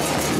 it.